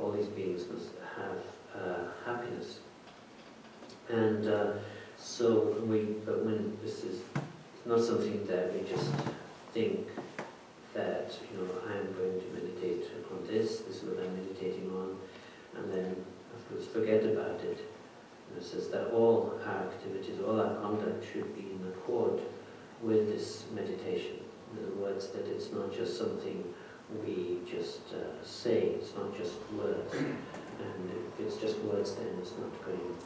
all these beings must have uh, happiness. And uh, so we, but when this is not something that we just think that, you know, I'm going to meditate on this, this is what I'm meditating on, and then afterwards forget about it. And it says that all our activities, all our conduct should be in accord with this meditation. In other words, that it's not just something we just uh, say, it's not just words. And if it's just words, then it's not going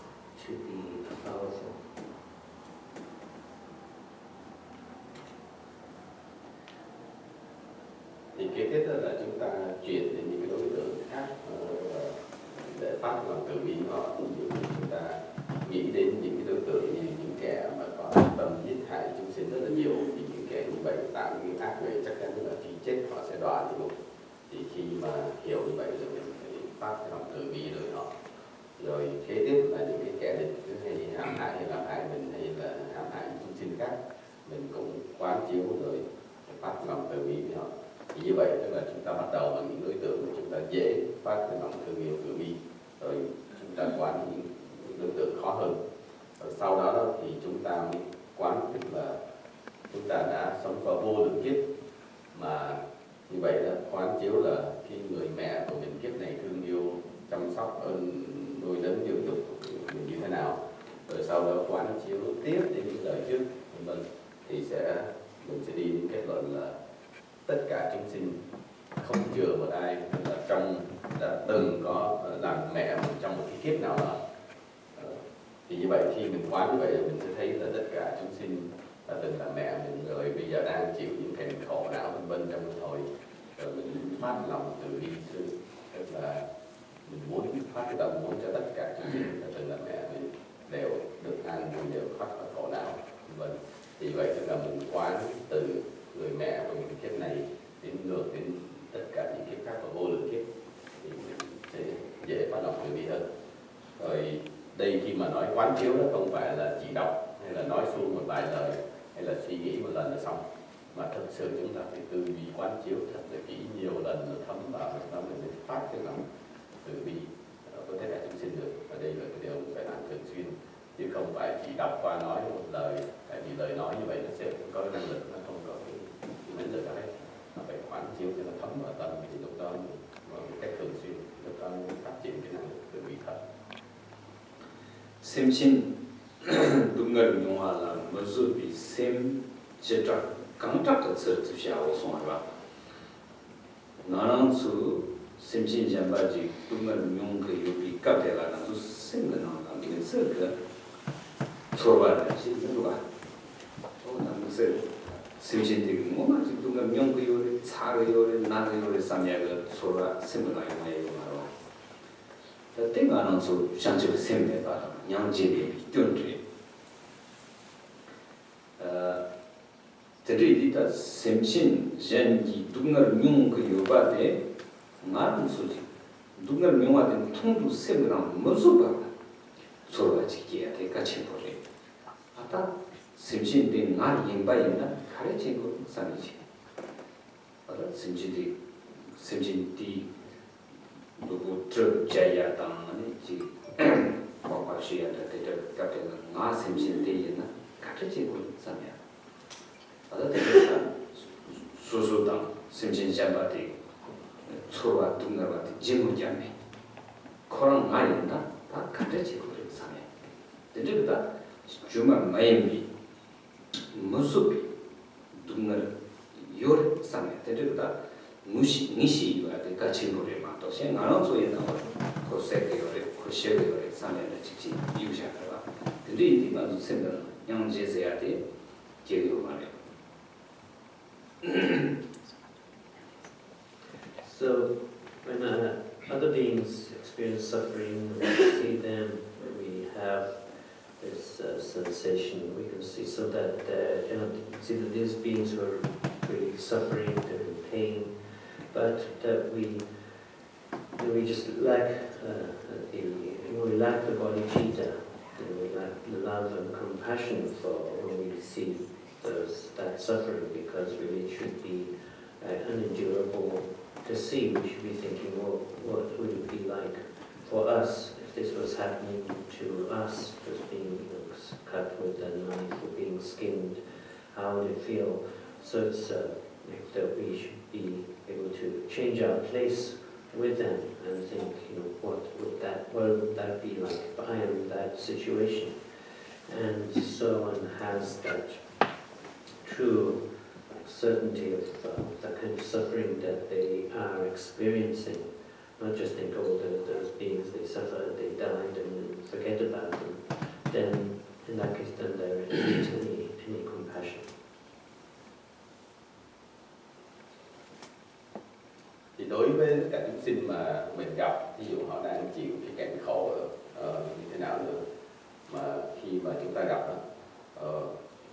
to be powerful. thì kế tiếp là chúng ta chuyển đến những cái đối tượng khác để phát lòng từ bi họ chúng ta nghĩ đến những cái đối tượng như những kẻ mà có tâm giết hại chúng sinh rất là nhiều thì những như vậy tạo những ác huệ chắc chắn là khi chết họ sẽ đọa địa ngục thì khi mà hiểu như vậy rồi mình phải phát lòng từ bi đối họ rồi kế tiếp là những cái kẻ địch hay hãm hại hay làm hại mình hay là hãm hại chúng sinh khác mình cũng quán chiếu rồi phát lòng từ bi với họ. Thì như vậy tức là chúng ta bắt đầu bằng những đối tượng mà chúng ta dễ phát cái lòng thương yêu từ bi. Rồi chúng ta quán những, những đối tượng khó hơn. Rồi sau đó, đó thì chúng ta mới quán tức là chúng ta đã sống qua vô lượng kiếp. Mà như vậy là quán chiếu là khi người mẹ của mình kiếp này thương yêu, chăm sóc ơn nuôi lớn dưỡng dục mình như thế nào? Rồi sau đó quán chiếu tiếp đến những lời trước, vân thì sẽ, mình sẽ đi đến kết luận là tất cả chúng sinh không chừa một ai là trong, đã từng có làm mẹ mình trong một cái kiếp nào đó. Ờ, thì như vậy khi mình quán như vậy mình sẽ thấy là tất cả chúng sinh đã từng là mẹ mình rồi bây giờ đang chịu những cảnh khổ não bên bên trong thời, rồi mình phát lòng từ bi sư tức là mình muốn phát cái tâm muốn cho tất cả chúng sinh, đã từng là mẹ mình, đều được an vui, đều thoát khỏi khổ não vân vì thì vậy tức là mình quán từ người mẹ của những kiếp này đến ngược đến tất cả những kiếp khác và vô lượng kiếp, thì sẽ dễ phát lòng từ bi hơn. Rồi đây khi mà nói quán chiếu đó không phải là chỉ đọc hay là nói suông một vài lời hay là suy nghĩ một lần là xong. Mà thật sự chúng ta phải tư duy quán chiếu thật là kỹ nhiều lần rồi thấm vào chúng ta mới phát cái lòng từ bi. Ờ, có thể là chúng sinh được và đây là cái điều phải làm thường xuyên. Chứ không phải chỉ đọc qua nói một lời tại vì lời nói như vậy nó sẽ không có năng lực nó không có cái, cái năng lực ở đây nó phải quán chiếu cho nó thấm vào tâm thì lúc đó một cách thường xuyên lúc đó phát triển cái năng lực từ bi thật. Xin xie zhang, gang zhang de zi zi xia wo song ba. Nga rang su sim xin jian ba ji du mer myung ge yu bi ka de la su sim de nang nang ge zi ge chuo ba de xi zi ba. O na mu se sim xin de ge mo ma ji du mer myung ge yu le cha ge yu le na ge yu le sam ya ge chuo ba sim de nang ma yu ma ro. Da de nga rang su xiang ji ge sim de ba, yang ji de bi dun de tere di ta semshin zhen ki dungar myung ka yoba de nga rung su ji dungar myung wa de tong du sem rang mo su ba. So ba ji ki ya de ka chen po re ata semshin de nga yin ba yin na ka re chen ko sa ni ji ata semshin de semshin di do go tr ja ya ta ne ji ba ba shi ya de de ka de nga semshin de yin na ka re chen ko sa ni gu sam ya a da te ta su su ta sem sin sha ba te chu wa tu nga ba te ji mu ja me ko ra nga yin na ta ka ta chi gu sam ya de de ta ju ma ma yin bi mu su bi tu nga yo re sam ya de de ta mu shi ni shi yu ya te ka chi gu re ma to se nga no so yin na ko se ke yo re ko she ke yo re 상례를 직지 이유샤가 근데 이 맞은 생각 양제세야 돼 제요 말이 So when uh, other beings experience suffering, we see them, we have this uh, sensation, we can see so that uh, you know, see that these beings who are really suffering, they're in pain, but that we we just lack uh, the we lack the bodhicitta, we lack the love and compassion for when we see those that suffering because really it should be uh, unendurable to see. We should be thinking, well, what would it be like? For us, if this was happening to us, just being you know, cut with a knife or being skinned, how would it feel? So it's uh, that we should be able to change our place with them and think, you know, what would that, what would that be like if I am in that situation? And so on has that true certainty of uh, the kind of suffering that they are experiencing. Not just think, oh, tho- those beings, they suffered, they died, and forget about them. Then, in that case, then there isn't any, any compassion. thì đối với cả chúng sinh mà mình gặp ví dụ họ đang chịu cái cảnh khổ ờ, như thế nào nữa mà khi mà chúng ta gặp đó,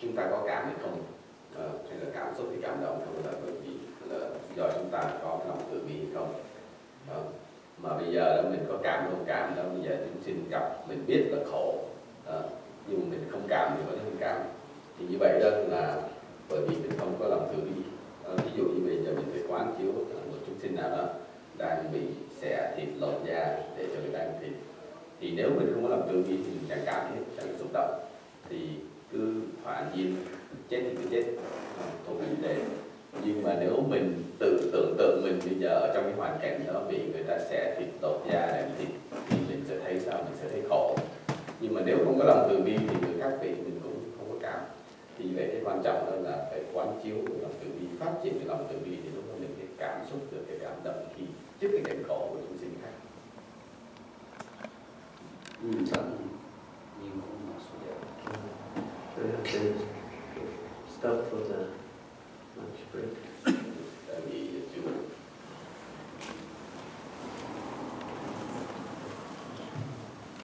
chúng ta có cảm hay không Ờ, hay là cảm xúc, thì cảm động không là bởi vì là do chúng ta có cái lòng từ bi hay không đó. mà bây giờ là mình có cảm không cảm đó bây giờ chúng sinh gặp, mình biết là khổ đó. nhưng mà mình không cảm thì vẫn không cảm thì như vậy đó là bởi vì mình không có lòng từ bi đó. ví dụ như bây giờ mình phải quán chiếu ờ, một chúng sinh nào đó đang bị xẻ thịt lột da để cho người ta ăn thịt thì nếu mình không có lòng từ bi thì mình chẳng cảm hết chẳng xúc động thì cứ thỏa nhiên chết thì cứ chết. Thuộc vấn đề nhưng mà nếu mình tự tưởng tượng mình bây giờ ở trong cái hoàn cảnh đó bị người ta sẽ thịt đột da làm thịt thì mình sẽ thấy sao? Mình sẽ thấy khổ. Nhưng mà nếu không có lòng từ bi thì người khác bị mình cũng không có cảm. Thì vậy cái quan trọng đó là phải quán chiếu lòng từ bi phát triển cái lòng từ bi thì lúc đó mình sẽ cảm xúc được cái cảm động khi trước cái cảnh khổ của chúng sinh khác. Ừ, sẵn. Nhưng không mặc số đẹp stop for the lunch break.